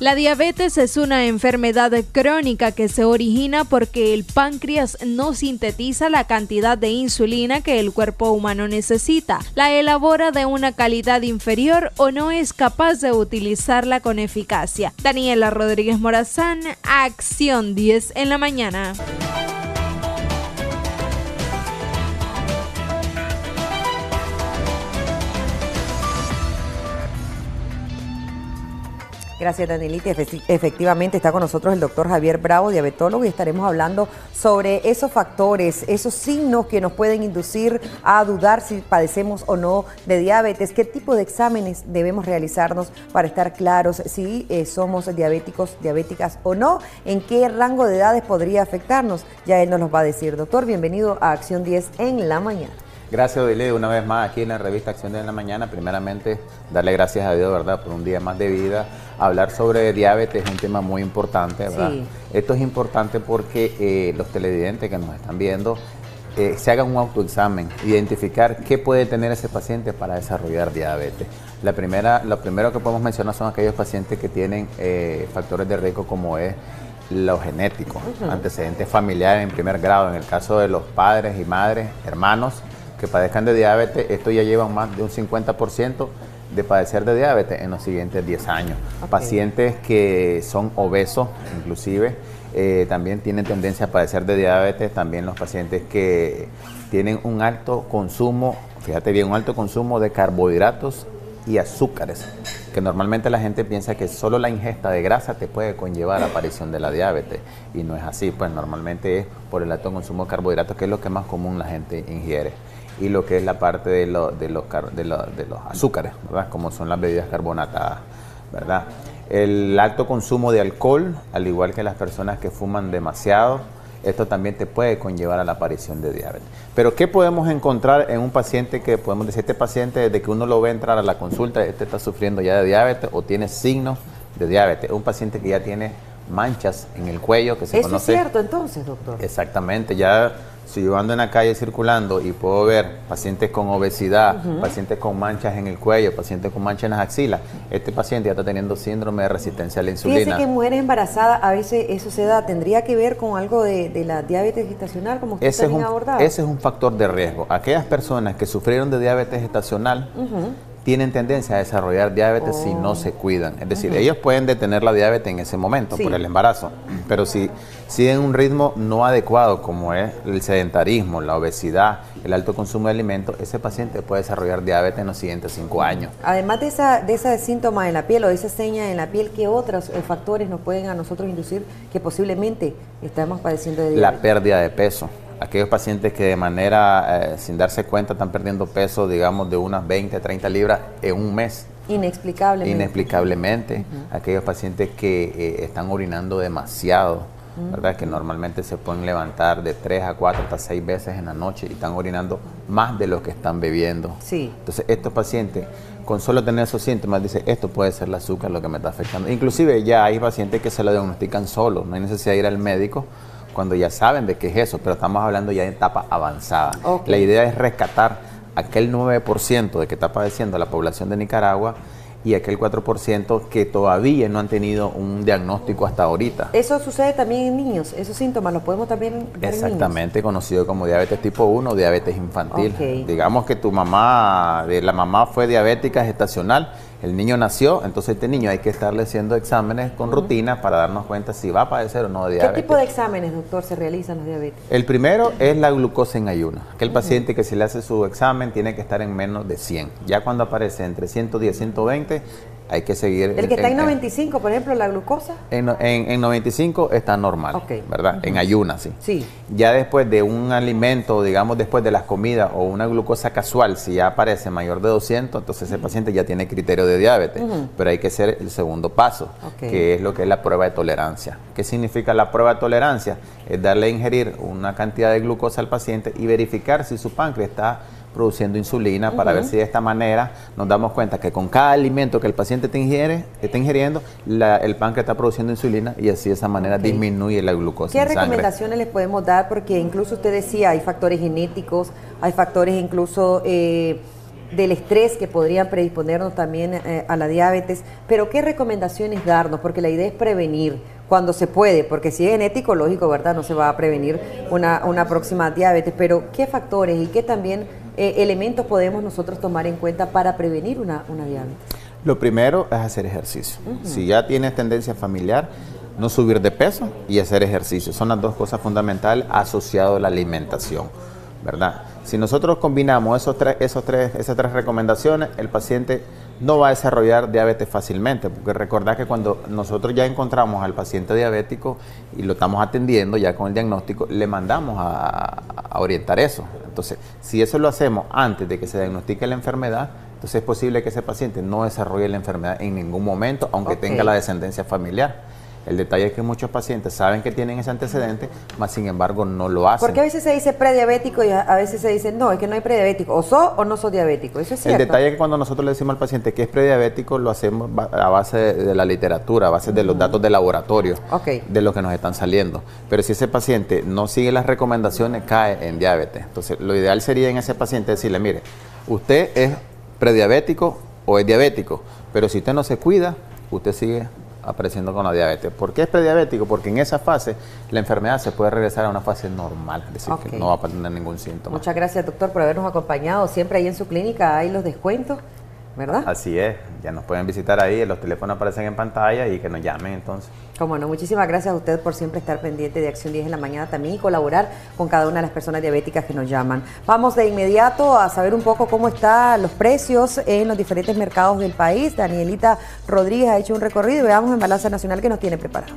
La diabetes es una enfermedad crónica que se origina porque el páncreas no sintetiza la cantidad de insulina que el cuerpo humano necesita, la elabora de una calidad inferior o no es capaz de utilizarla con eficacia. Daniela Rodríguez Morazán, Acción 10 en la mañana. Gracias, Danielita. Efectivamente está con nosotros el doctor Javier Bravo, diabetólogo, y estaremos hablando sobre esos factores, esos signos que nos pueden inducir a dudar si padecemos o no de diabetes, qué tipo de exámenes debemos realizarnos para estar claros si eh, somos diabéticos, diabéticas o no, en qué rango de edades podría afectarnos. Ya él nos los va a decir. Doctor, bienvenido a Acción 10 en la mañana. Gracias, Odile, una vez más aquí en la revista Acción de la Mañana. Primeramente, darle gracias a Dios, ¿verdad?, por un día más de vida. Hablar sobre diabetes es un tema muy importante, ¿verdad? Esto es importante porque eh, los televidentes que nos están viendo eh, se hagan un autoexamen, identificar qué puede tener ese paciente para desarrollar diabetes. La primera, lo primero que podemos mencionar son aquellos pacientes que tienen eh, factores de riesgo como es lo genético, antecedentes familiares en primer grado, en el caso de los padres y madres, hermanos, que padezcan de diabetes, esto ya lleva más de un 50% de padecer de diabetes en los siguientes 10 años. Pacientes que son obesos, inclusive, eh, también tienen tendencia a padecer de diabetes, también los pacientes que tienen un alto consumo, fíjate bien, un alto consumo de carbohidratos y azúcares, que normalmente la gente piensa que solo la ingesta de grasa te puede conllevar a la aparición de la diabetes y no es así, pues normalmente es por el alto consumo de carbohidratos que es lo que más común la gente ingiere y lo que es la parte de, de, los, de los azúcares, ¿verdad? Como son las bebidas carbonatadas, ¿verdad? El alto consumo de alcohol, al igual que las personas que fuman demasiado, esto también te puede conllevar a la aparición de diabetes. Pero ¿qué podemos encontrar en un paciente que podemos decir, este paciente desde que uno lo ve entrar a la consulta, este está sufriendo ya de diabetes o tiene signos de diabetes? Un paciente que ya tiene manchas en el cuello que se ¿Eso es cierto entonces, doctor? Exactamente, ya si yo ando en la calle circulando y puedo ver pacientes con obesidad, pacientes con manchas en el cuello, pacientes con manchas en las axilas, este paciente ya está teniendo síndrome de resistencia a la insulina. Fíjese que mujeres embarazadas a veces eso se da, ¿tendría que ver con algo de, la diabetes gestacional como usted ese es un, abordado? Ese es un factor de riesgo. Aquellas personas que sufrieron de diabetes gestacional tienen tendencia a desarrollar diabetes si no se cuidan. Es decir, ellos pueden detener la diabetes en ese momento por el embarazo, pero si siguen un ritmo no adecuado como es el sedentarismo, la obesidad, el alto consumo de alimentos, ese paciente puede desarrollar diabetes en los siguientes cinco años. Además de esa de ese síntoma en la piel o de esa seña en la piel, ¿qué otros eh, factores nos pueden a nosotros inducir que posiblemente estamos padeciendo de diabetes? La pérdida de peso aquellos pacientes que de manera, eh, sin darse cuenta, están perdiendo peso, digamos, de unas 20, 30 libras en un mes. Inexplicablemente. Inexplicablemente. Aquellos pacientes que eh, están orinando demasiado, ¿verdad? Que normalmente se pueden levantar de 3 a 4 hasta 6 veces en la noche y están orinando más de lo que están bebiendo. Sí. Entonces, estos pacientes, con solo tener esos síntomas, dicen, esto puede ser el azúcar lo que me está afectando. Inclusive ya hay pacientes que se lo diagnostican solos, no hay necesidad de ir al médico cuando ya saben de qué es eso, pero estamos hablando ya de etapa avanzada. La idea es rescatar aquel 9% de que está padeciendo la población de Nicaragua y aquel 4% que todavía no han tenido un diagnóstico hasta ahorita. Eso sucede también en niños, esos síntomas los podemos también ver Exactamente, conocido como diabetes tipo 1 o diabetes infantil. Digamos que tu mamá, la mamá fue diabética gestacional el niño nació, entonces este niño hay que estarle haciendo exámenes con rutina para darnos cuenta si va a padecer o no de diabetes. ¿Qué tipo de exámenes, doctor, se realizan los diabetes? El primero es la glucosa en ayuno. Aquel paciente que si le hace su examen tiene que estar en menos de 100. Ya cuando aparece entre 110 y 120, hay que seguir. El que está en, 95, por ejemplo, la glucosa. En, en, 95 está normal, ¿verdad? En ayuna, sí. Sí. Ya después de un alimento, digamos después de las comidas o una glucosa casual, si ya aparece mayor de 200, entonces ese paciente ya tiene criterio de diabetes. Pero hay que hacer el segundo paso, que es lo que es la prueba de tolerancia. ¿Qué significa la prueba de tolerancia? Es darle a ingerir una cantidad de glucosa al paciente y verificar si su páncreas está produciendo insulina para ver si de esta manera nos damos cuenta que con cada alimento que el paciente te ingiere, está ingiriendo, el páncreas está produciendo insulina y así de esa manera disminuye la glucosa. ¿Qué recomendaciones les podemos dar? Porque incluso usted decía, hay factores genéticos, hay factores incluso... Eh, del estrés que podrían predisponernos también eh, a la diabetes, pero ¿qué recomendaciones darnos? Porque la idea es prevenir cuando se puede, porque si es genético, lógico, ¿verdad? No se va a prevenir una, una próxima diabetes, pero ¿qué factores y qué también eh, elementos podemos nosotros tomar en cuenta para prevenir una, una diabetes? Lo primero es hacer ejercicio. Si ya tienes tendencia familiar, no subir de peso y hacer ejercicio. Son las dos cosas fundamentales asociadas a la alimentación, ¿verdad? Si nosotros combinamos esos tres, esos tres, esas tres recomendaciones, el paciente no va a desarrollar diabetes fácilmente, porque recordad que cuando nosotros ya encontramos al paciente diabético y lo estamos atendiendo ya con el diagnóstico, le mandamos a, orientar eso. Entonces, si eso lo hacemos antes de que se diagnostique la enfermedad, entonces es posible que ese paciente no desarrolle la enfermedad en ningún momento, aunque tenga la descendencia familiar. El detalle es que muchos pacientes saben que tienen ese antecedente, mas sin embargo no lo hacen. Porque a veces se dice prediabético y a veces se dice, no, es que no hay prediabético. O sos o no sos diabético. Eso es cierto. El detalle es que cuando nosotros le decimos al paciente que es prediabético, lo hacemos a base de la literatura, a base de los datos de laboratorio, de lo que nos están saliendo. Pero si ese paciente no sigue las recomendaciones, cae en diabetes. Entonces, lo ideal sería en ese paciente decirle, mire, usted es prediabético o es diabético, pero si usted no se cuida, usted sigue apareciendo con la diabetes. ¿Por qué es prediabético? Porque en esa fase la enfermedad se puede regresar a una fase normal, es decir, que no va a tener ningún síntoma. Muchas gracias, doctor, por habernos acompañado. Siempre ahí en su clínica hay los descuentos. ¿Verdad? Así es, ya nos pueden visitar ahí, los teléfonos aparecen en pantalla y que nos llamen entonces. Como no, muchísimas gracias a usted por siempre estar pendiente de Acción 10 en la mañana también y colaborar con cada una de las personas diabéticas que nos llaman. Vamos de inmediato a saber un poco cómo están los precios en los diferentes mercados del país. Danielita Rodríguez ha hecho un recorrido y veamos en Balanza Nacional que nos tiene preparado.